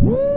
Woo!